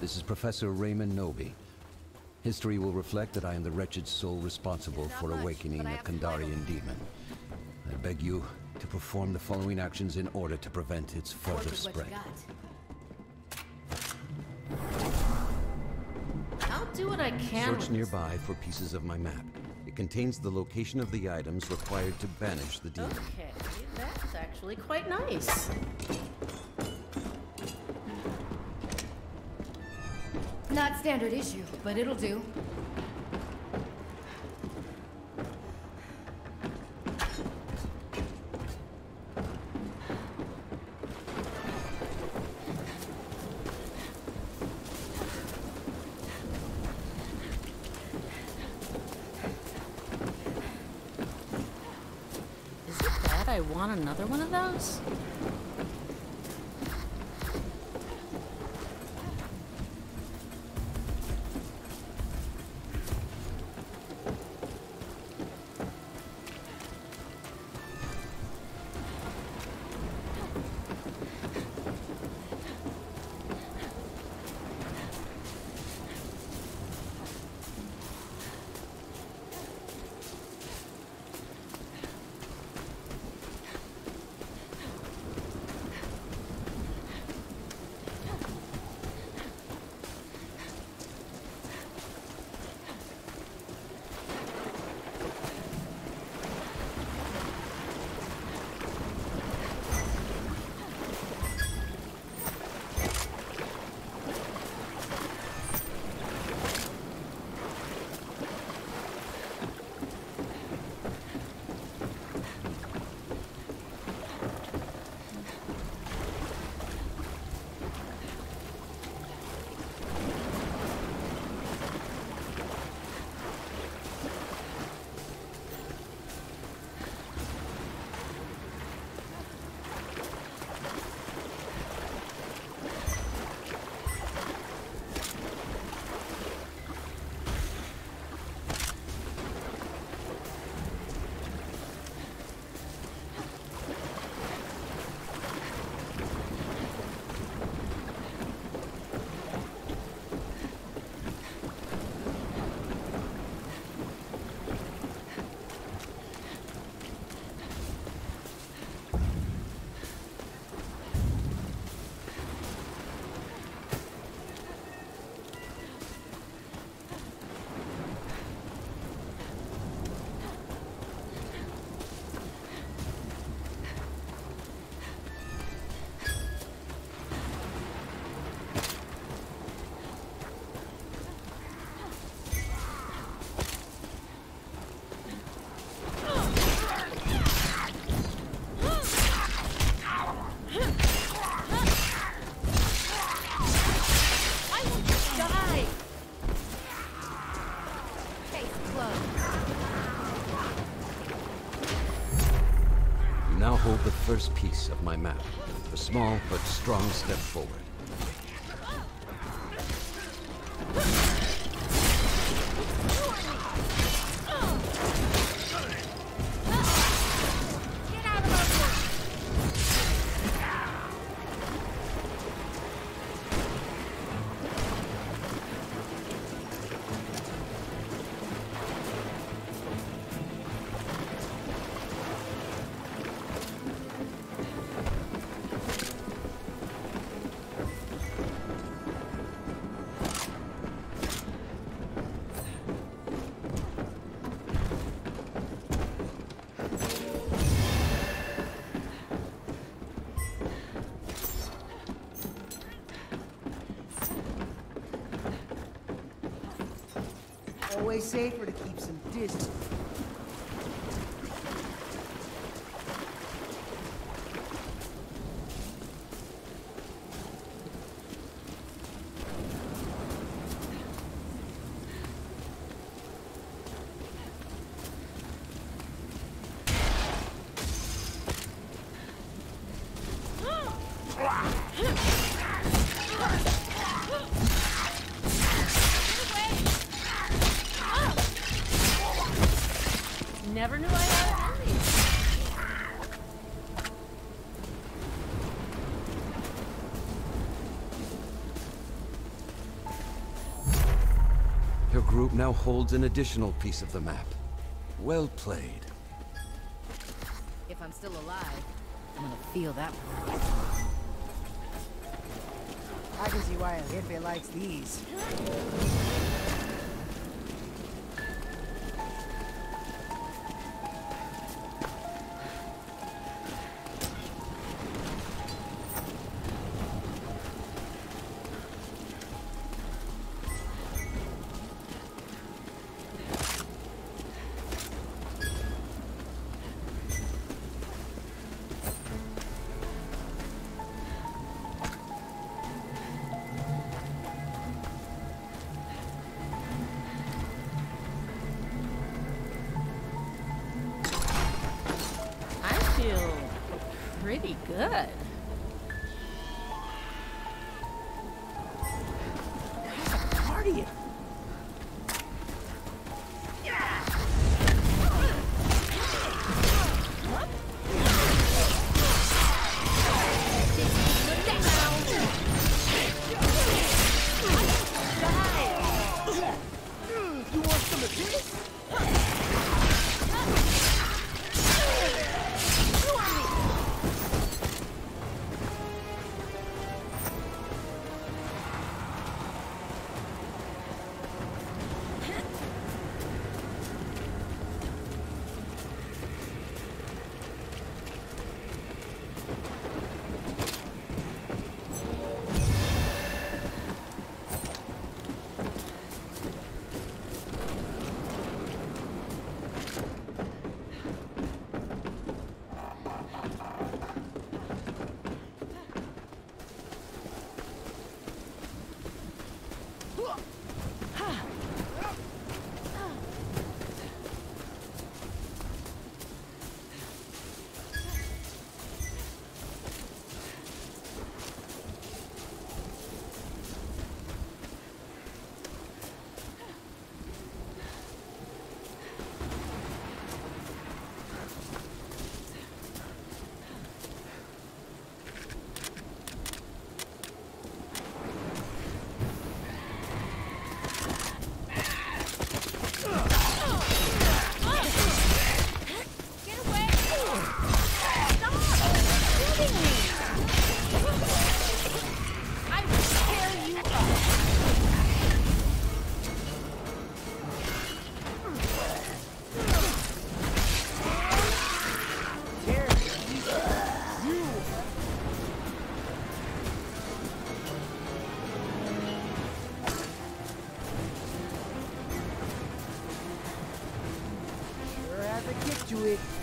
This is Professor Raymond Knowby. History will reflect that I am the wretched soul responsible for awakening a Kandarian demon. I beg you to perform the following actions in order to prevent its further spread. I'll do what I can. Search nearby for pieces of my map. It contains the location of the items required to banish the demon. Okay, that's actually quite nice. Not standard issue, but it'll do. Is it bad I want another one of those? First piece of my map. A small but strong step forward. Always safer to keep some distance. never knew I had it in. Your group now holds an additional piece of the map. Well played. If I'm still alive, I'm gonna feel that one. I can see why Ife likes these. Good. To it.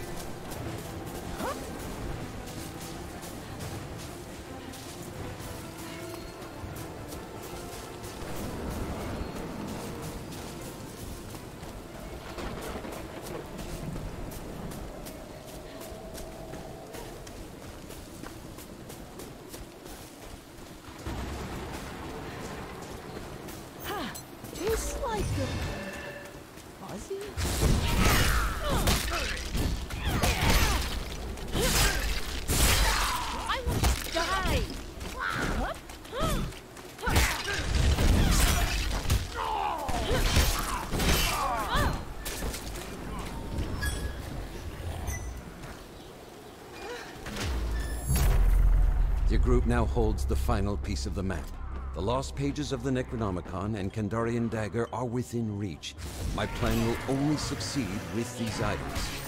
Your group now holds the final piece of the map. The lost pages of the Necronomicon and Kandarian Dagger are within reach. My plan will only succeed with these items.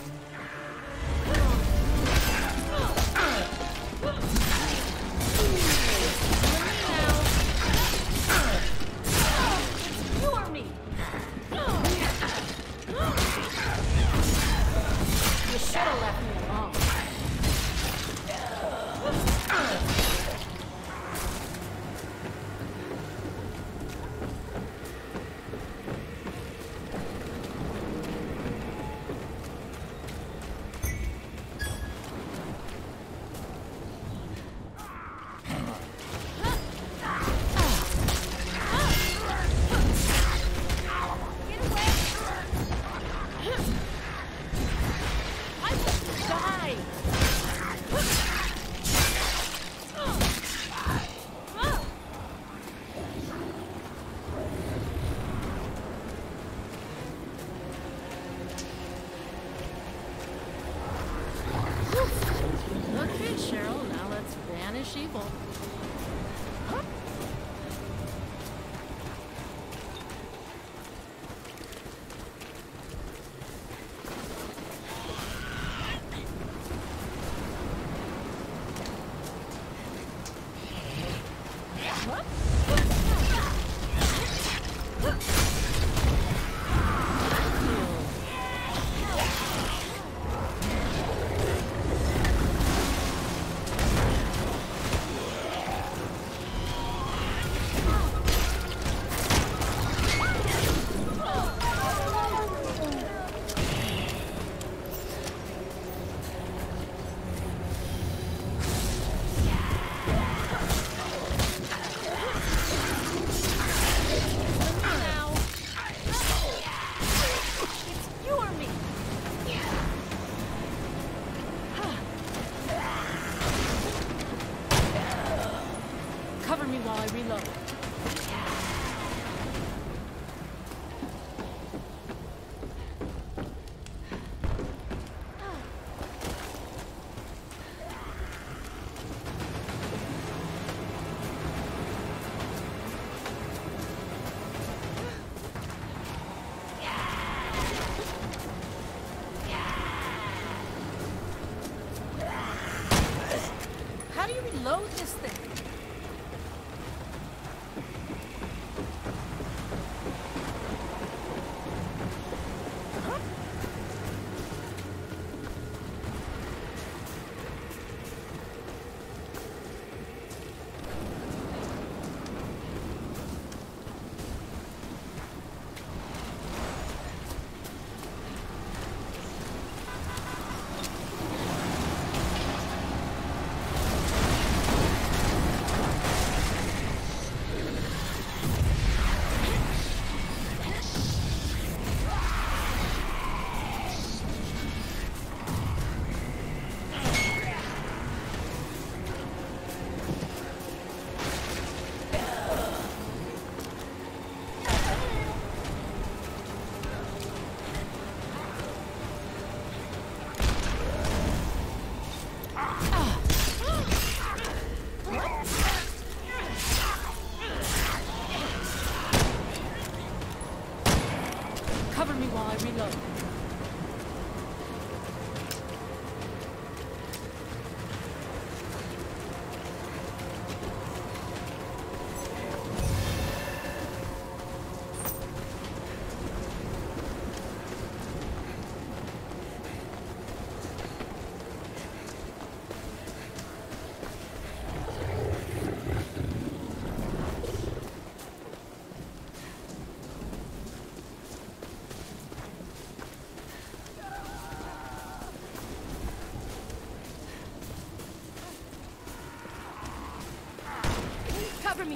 Huh?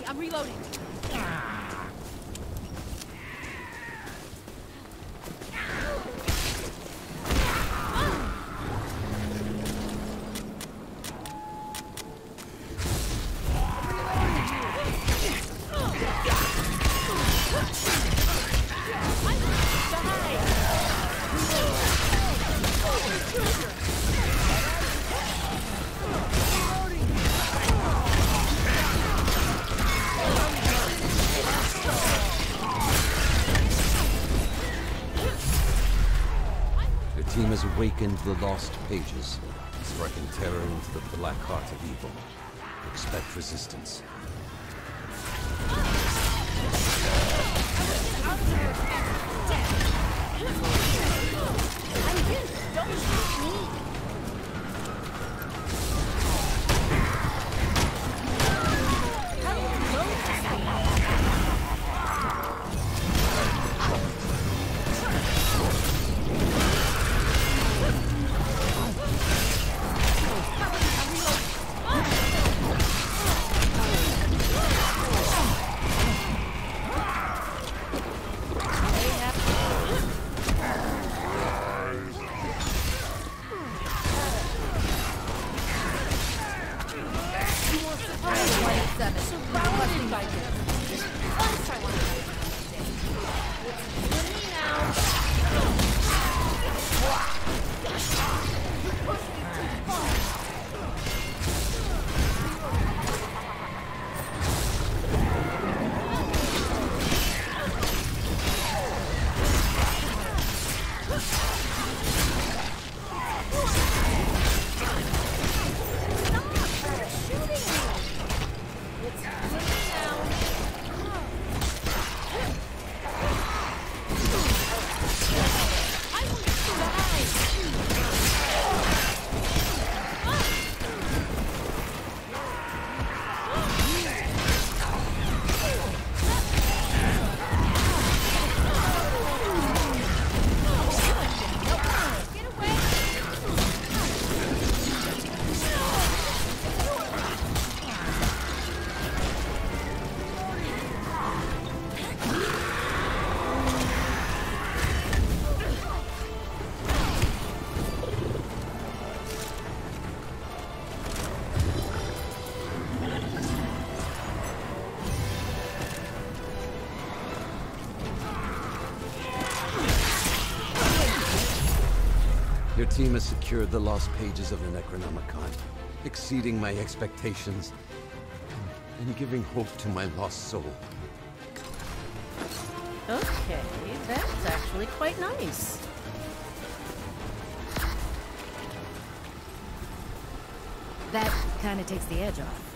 I'm reloading. Has awakened the lost pages, striking terror into the black heart of evil. Expect resistance. Has secured the lost pages of the Necronomicon, exceeding my expectations and giving hope to my lost soul. Okay, that's actually quite nice. That kind of takes the edge off.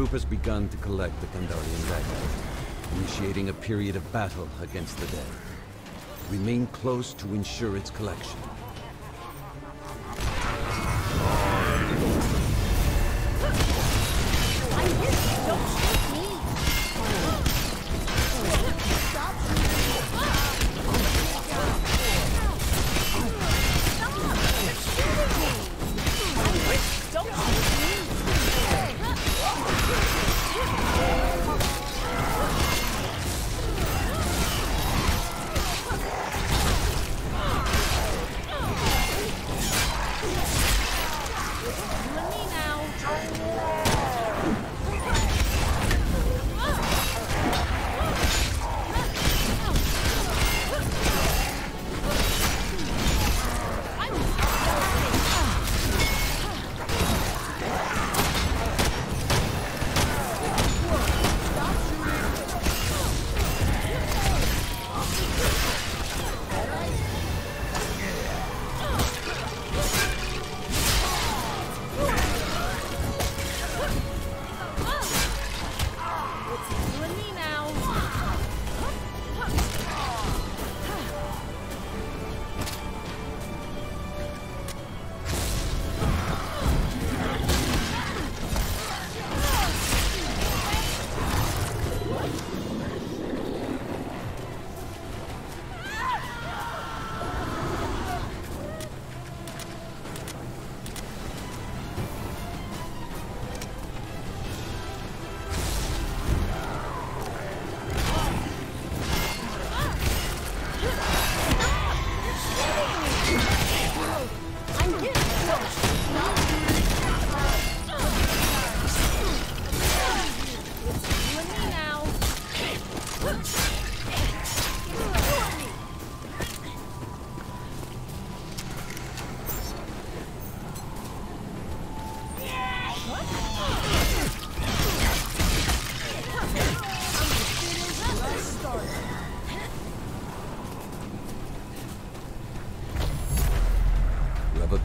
Group has begun to collect the Kandarian dagger, initiating a period of battle against the dead. Remain close to ensure its collection.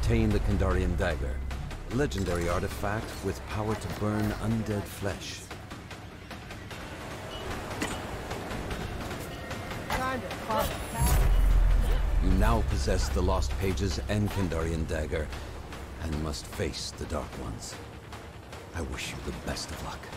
Obtained the Kandarian dagger, a legendary artifact with power to burn undead flesh. You now possess the lost pages and Kandarian dagger, and must face the Dark Ones. I wish you the best of luck.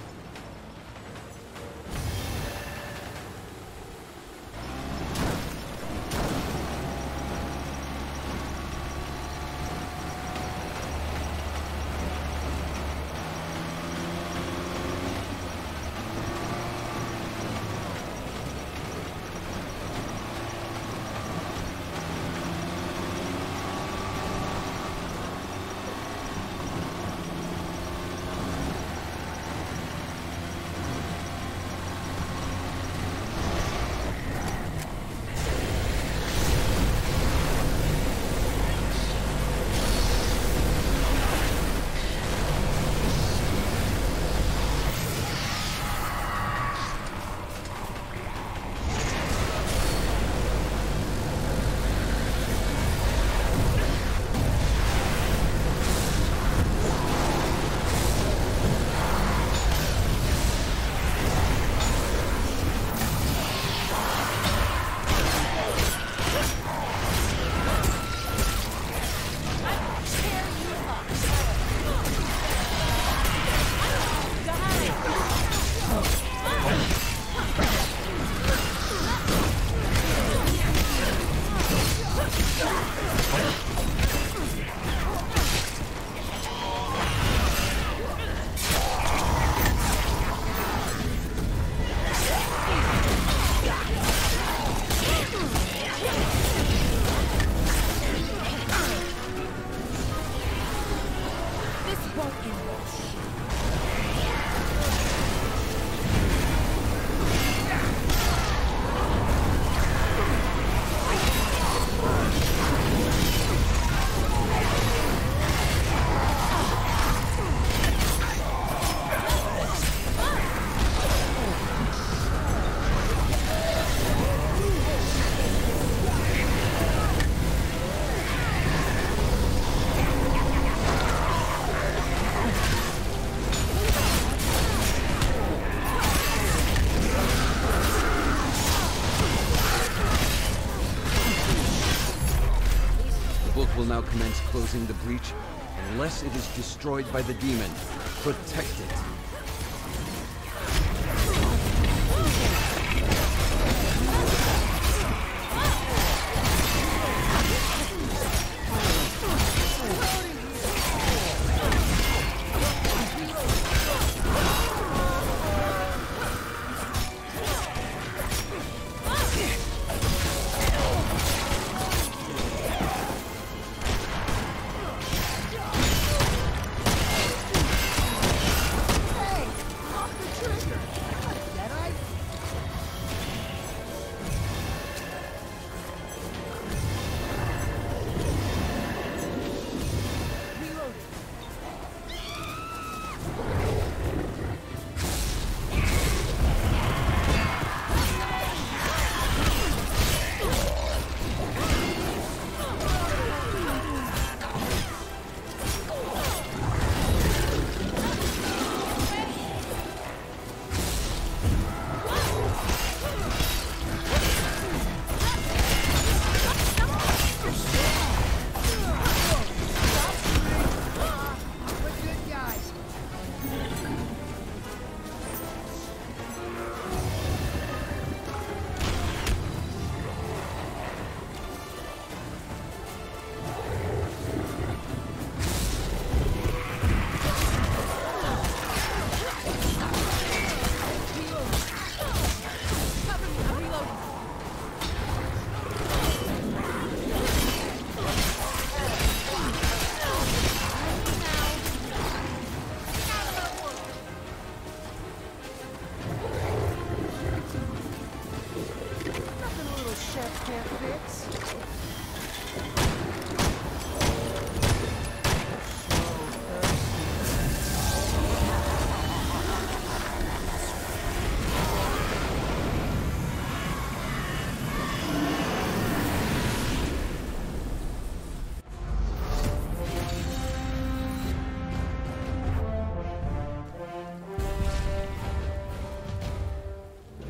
Commence closing the breach unless it is destroyed by the demon. Protect it.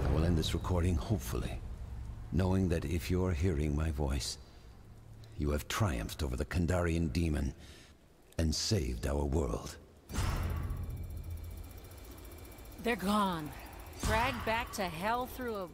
I will end this recording hopefully, knowing that if you're hearing my voice, you have triumphed over the Kandarian demon and saved our world. They're gone. Dragged back to hell through a